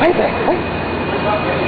哎哎哎！哎